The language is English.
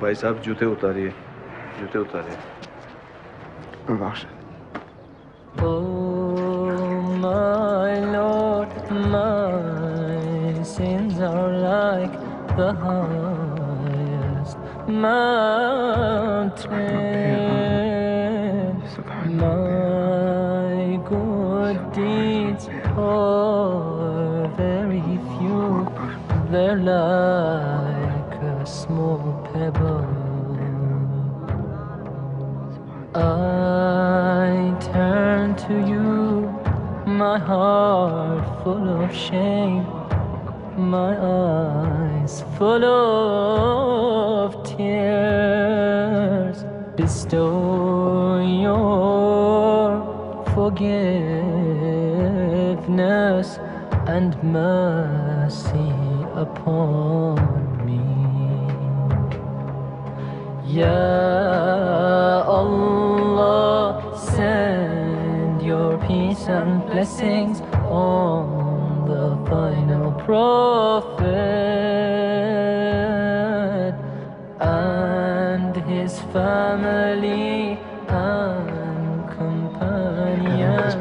भाई साहब जूते उतारिए जूते उतारिए। बख्श my Lord, my sins are like the highest mountain. My good deeds are very few, they're like a small pebble. I turn to you, my heart full of shame, my eyes full of Bestow your forgiveness and mercy upon me. Ya Allah, send your peace and blessings on the final prophet his family and companions.